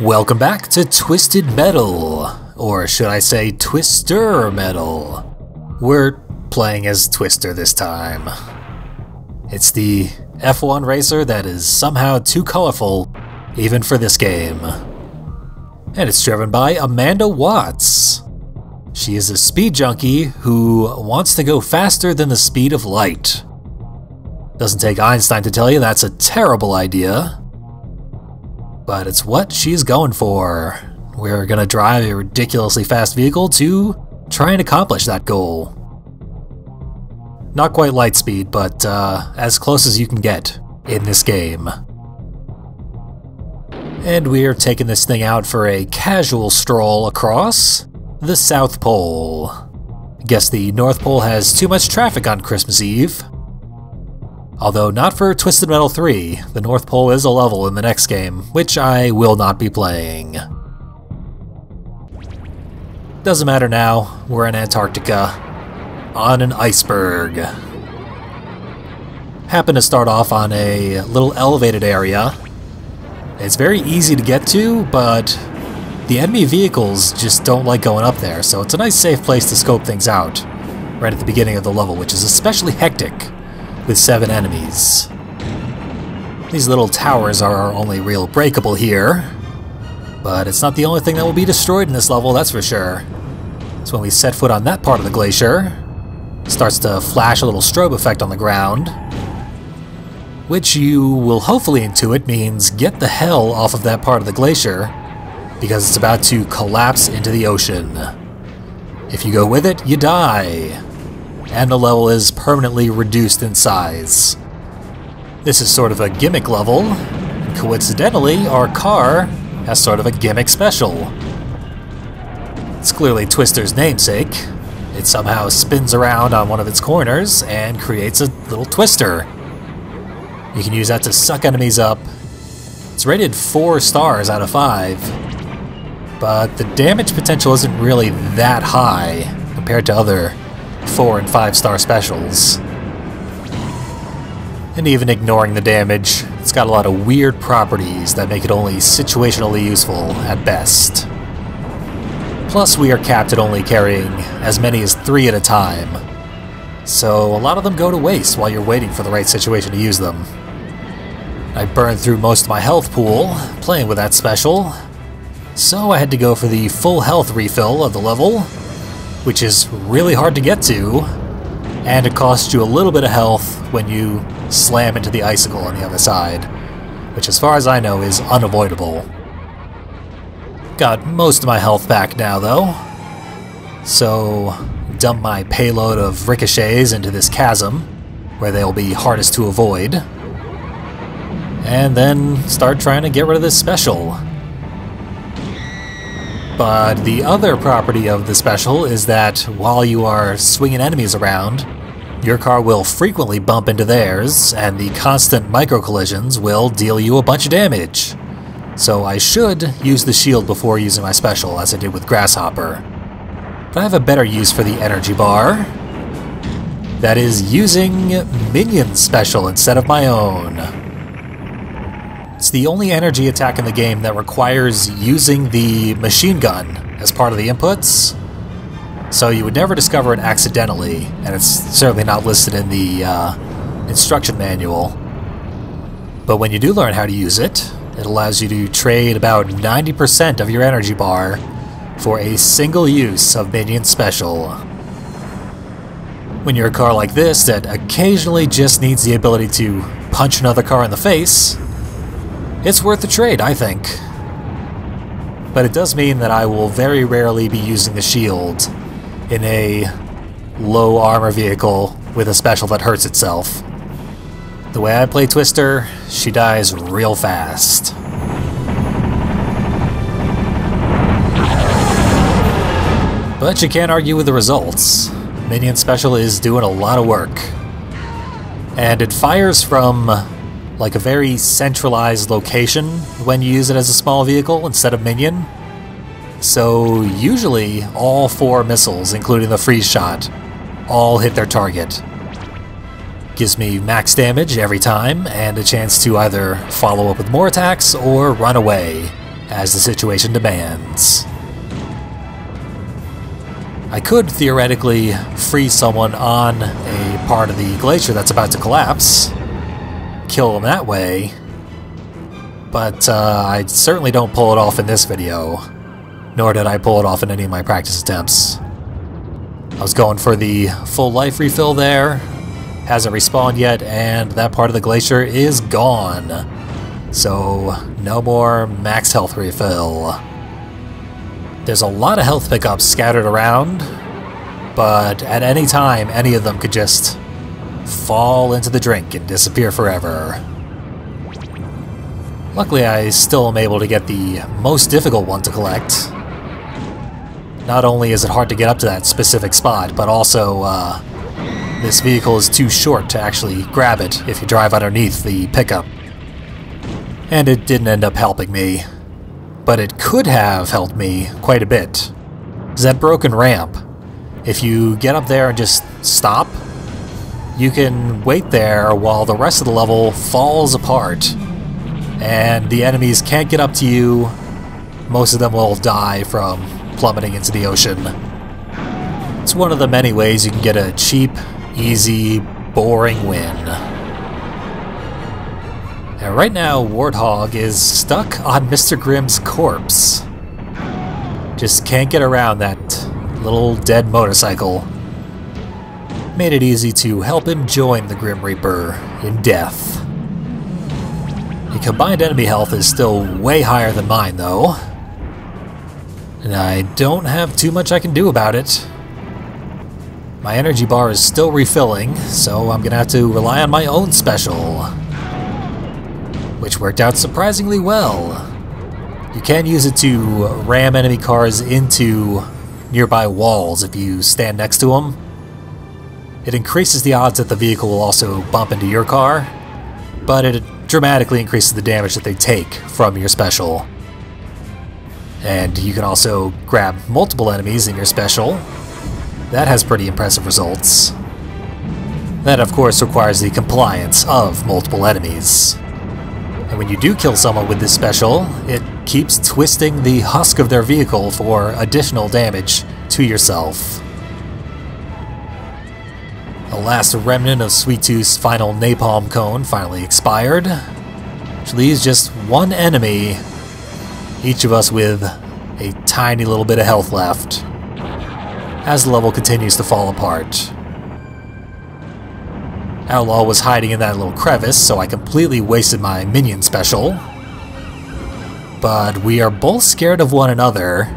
Welcome back to Twisted Metal, or should I say Twister Metal. We're playing as Twister this time. It's the F1 racer that is somehow too colorful, even for this game. And it's driven by Amanda Watts. She is a speed junkie who wants to go faster than the speed of light. Doesn't take Einstein to tell you that's a terrible idea. But it's what she's going for. We're gonna drive a ridiculously fast vehicle to try and accomplish that goal. Not quite light speed, but uh, as close as you can get in this game. And we're taking this thing out for a casual stroll across the South Pole. Guess the North Pole has too much traffic on Christmas Eve. Although not for Twisted Metal 3, the North Pole is a level in the next game, which I will not be playing. Doesn't matter now, we're in Antarctica, on an iceberg. Happen to start off on a little elevated area. It's very easy to get to, but the enemy vehicles just don't like going up there, so it's a nice safe place to scope things out right at the beginning of the level, which is especially hectic with seven enemies. These little towers are our only real breakable here, but it's not the only thing that will be destroyed in this level, that's for sure. So when we set foot on that part of the glacier, it starts to flash a little strobe effect on the ground, which you will hopefully intuit means get the hell off of that part of the glacier, because it's about to collapse into the ocean. If you go with it, you die and the level is permanently reduced in size. This is sort of a gimmick level, coincidentally, our car has sort of a gimmick special. It's clearly Twister's namesake. It somehow spins around on one of its corners and creates a little twister. You can use that to suck enemies up. It's rated 4 stars out of 5, but the damage potential isn't really that high compared to other four and five star specials. And even ignoring the damage, it's got a lot of weird properties that make it only situationally useful at best. Plus, we are capped at only carrying as many as three at a time, so a lot of them go to waste while you're waiting for the right situation to use them. I burned through most of my health pool playing with that special, so I had to go for the full health refill of the level which is really hard to get to, and it costs you a little bit of health when you slam into the icicle on the other side, which as far as I know is unavoidable. Got most of my health back now though, so dump my payload of ricochets into this chasm, where they'll be hardest to avoid, and then start trying to get rid of this special. But the other property of the special is that while you are swinging enemies around, your car will frequently bump into theirs, and the constant micro collisions will deal you a bunch of damage. So I should use the shield before using my special, as I did with Grasshopper. But I have a better use for the energy bar. That is using Minion Special instead of my own. It's the only energy attack in the game that requires using the machine gun as part of the inputs. So you would never discover it accidentally, and it's certainly not listed in the uh, instruction manual. But when you do learn how to use it, it allows you to trade about 90% of your energy bar for a single use of Minion Special. When you're a car like this that occasionally just needs the ability to punch another car in the face, it's worth the trade, I think. But it does mean that I will very rarely be using the shield in a low armor vehicle with a special that hurts itself. The way I play Twister, she dies real fast. But you can't argue with the results. Minion Special is doing a lot of work. And it fires from like a very centralized location when you use it as a small vehicle instead of minion. So usually all four missiles, including the freeze shot, all hit their target. Gives me max damage every time, and a chance to either follow up with more attacks or run away, as the situation demands. I could theoretically freeze someone on a part of the glacier that's about to collapse, kill them that way, but uh, I certainly don't pull it off in this video, nor did I pull it off in any of my practice attempts. I was going for the full life refill there, hasn't respawned yet, and that part of the glacier is gone. So, no more max health refill. There's a lot of health pickups scattered around, but at any time, any of them could just fall into the drink and disappear forever. Luckily, I still am able to get the most difficult one to collect, not only is it hard to get up to that specific spot, but also uh, this vehicle is too short to actually grab it if you drive underneath the pickup. And it didn't end up helping me. But it could have helped me quite a bit. Is that broken ramp? If you get up there and just stop, you can wait there while the rest of the level falls apart. And the enemies can't get up to you. Most of them will die from plummeting into the ocean. It's one of the many ways you can get a cheap, easy, boring win. And right now, Warthog is stuck on Mr. Grimm's corpse. Just can't get around that little dead motorcycle. Made it easy to help him join the Grim Reaper in death. The combined enemy health is still way higher than mine, though and I don't have too much I can do about it. My energy bar is still refilling, so I'm gonna have to rely on my own special. Which worked out surprisingly well. You can use it to ram enemy cars into nearby walls if you stand next to them. It increases the odds that the vehicle will also bump into your car, but it dramatically increases the damage that they take from your special. And you can also grab multiple enemies in your special. That has pretty impressive results. That of course requires the compliance of multiple enemies. And when you do kill someone with this special, it keeps twisting the husk of their vehicle for additional damage to yourself. The last remnant of Sweet Tooth's final napalm cone finally expired, which leaves just one enemy each of us with a tiny little bit of health left, as the level continues to fall apart. Outlaw was hiding in that little crevice, so I completely wasted my minion special. But we are both scared of one another.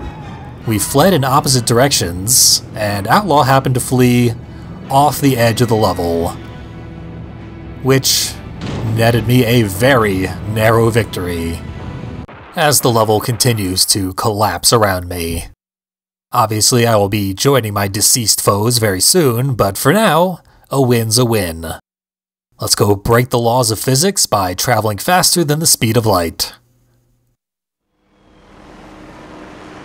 We fled in opposite directions, and Outlaw happened to flee off the edge of the level, which netted me a very narrow victory as the level continues to collapse around me. Obviously, I will be joining my deceased foes very soon, but for now, a win's a win. Let's go break the laws of physics by traveling faster than the speed of light.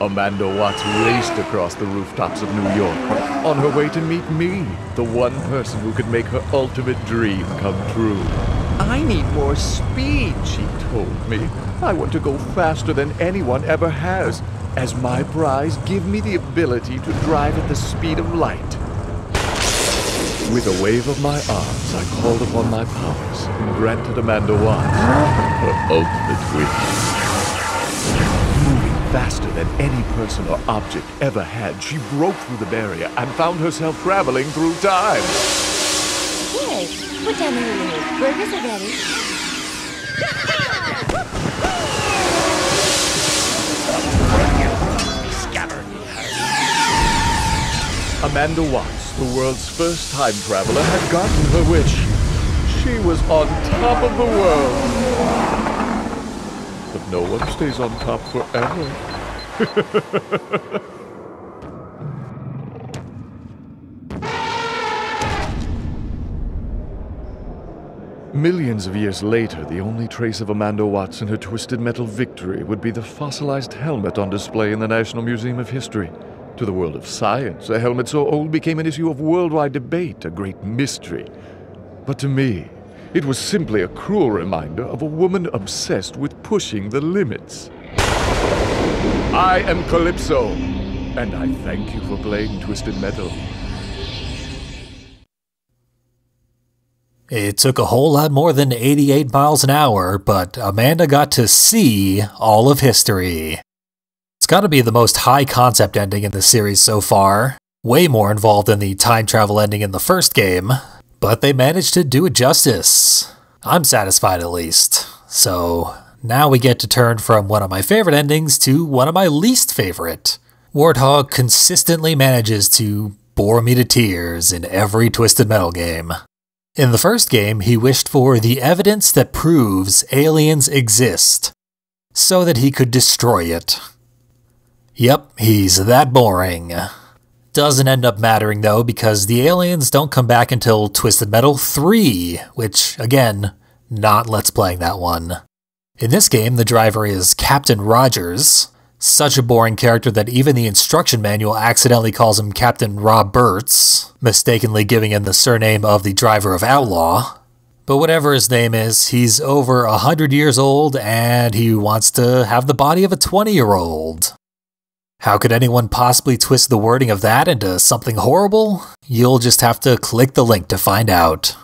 Amanda Watts raced across the rooftops of New York on her way to meet me, the one person who could make her ultimate dream come true. I need more speed, she told me. I want to go faster than anyone ever has. As my prize, give me the ability to drive at the speed of light. With a wave of my arms, I called upon my powers and granted Amanda Watts her ultimate wish faster than any person or object ever had, she broke through the barrier and found herself traveling through time. Hey, put down the hula Burgers are ready. Amanda Watts, the world's first time traveler, had gotten her wish. She was on top of the world. No one stays on top forever. Millions of years later, the only trace of Amanda Watts and her twisted metal victory would be the fossilized helmet on display in the National Museum of History. To the world of science, a helmet so old became an issue of worldwide debate, a great mystery. But to me, it was simply a cruel reminder of a woman obsessed with pushing the limits. I am Calypso, and I thank you for playing Twisted Metal. It took a whole lot more than 88 miles an hour, but Amanda got to see all of history. It's gotta be the most high concept ending in the series so far. Way more involved than the time travel ending in the first game, but they managed to do it justice. I'm satisfied at least. So, now we get to turn from one of my favorite endings to one of my least favorite. Warthog consistently manages to bore me to tears in every Twisted Metal game. In the first game, he wished for the evidence that proves aliens exist, so that he could destroy it. Yep, he's that boring. Doesn't end up mattering though, because the aliens don't come back until Twisted Metal 3, which, again, not Let's Playing that one. In this game, the driver is Captain Rogers, such a boring character that even the instruction manual accidentally calls him Captain Roberts, mistakenly giving him the surname of the driver of Outlaw. But whatever his name is, he's over a hundred years old and he wants to have the body of a 20 year old. How could anyone possibly twist the wording of that into something horrible? You'll just have to click the link to find out.